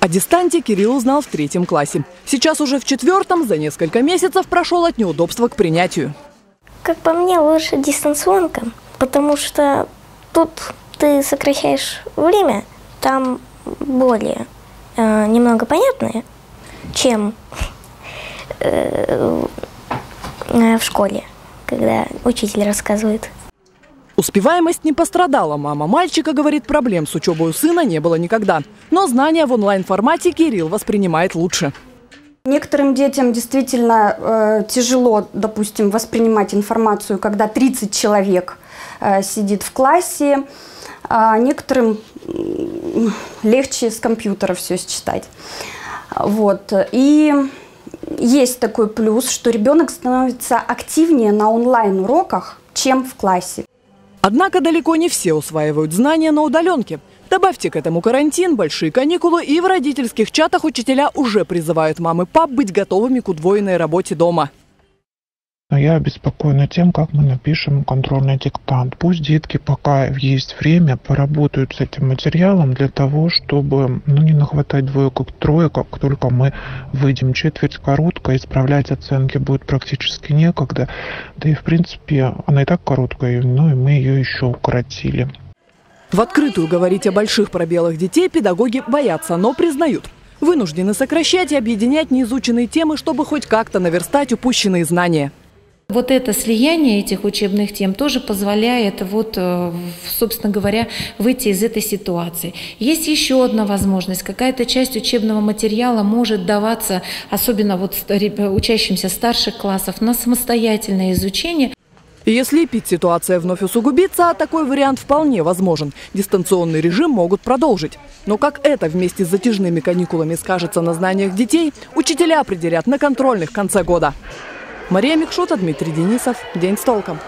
О дистанте Кирилл узнал в третьем классе. Сейчас уже в четвертом за несколько месяцев прошел от неудобства к принятию. Как по мне, лучше дистанционка, потому что тут ты сокращаешь время, там более э, немного понятное, чем э, э, в школе, когда учитель рассказывает. Успеваемость не пострадала. Мама мальчика говорит, проблем с учебой у сына не было никогда. Но знания в онлайн-формате Кирилл воспринимает лучше. Некоторым детям действительно э, тяжело, допустим, воспринимать информацию, когда 30 человек э, сидит в классе, а некоторым легче с компьютера все считать. Вот. И есть такой плюс, что ребенок становится активнее на онлайн-уроках, чем в классе. Однако далеко не все усваивают знания на удаленке. Добавьте к этому карантин, большие каникулы и в родительских чатах учителя уже призывают мамы пап быть готовыми к удвоенной работе дома. Но я обеспокоена тем, как мы напишем контрольный диктант. Пусть детки, пока есть время, поработают с этим материалом для того, чтобы ну, не нахватать двоек и троек, как только мы выйдем. Четверть короткая, исправлять оценки будет практически некогда. Да и, в принципе, она и так короткая, но и мы ее еще укоротили. В открытую говорить о больших пробелах детей педагоги боятся, но признают. Вынуждены сокращать и объединять неизученные темы, чтобы хоть как-то наверстать упущенные знания. Вот это слияние этих учебных тем тоже позволяет, вот, э, собственно говоря, выйти из этой ситуации. Есть еще одна возможность. Какая-то часть учебного материала может даваться, особенно вот учащимся старших классов, на самостоятельное изучение. Если ситуация вновь усугубится, такой вариант вполне возможен. Дистанционный режим могут продолжить. Но как это вместе с затяжными каникулами скажется на знаниях детей, учителя определят на контрольных в конце года. Мария Микшута, Дмитрий Денисов. День с толком.